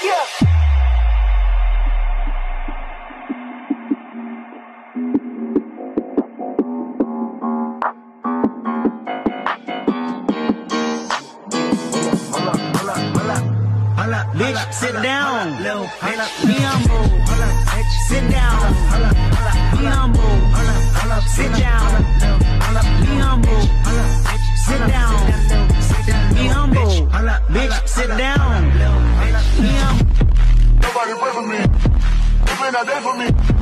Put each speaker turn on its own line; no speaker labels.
Yeah.
Bitch, sit down. Be humble. Sit down. Be humble. Sit down. Be humble. Sit down. Be humble. Bitch, sit down.
They not there for me.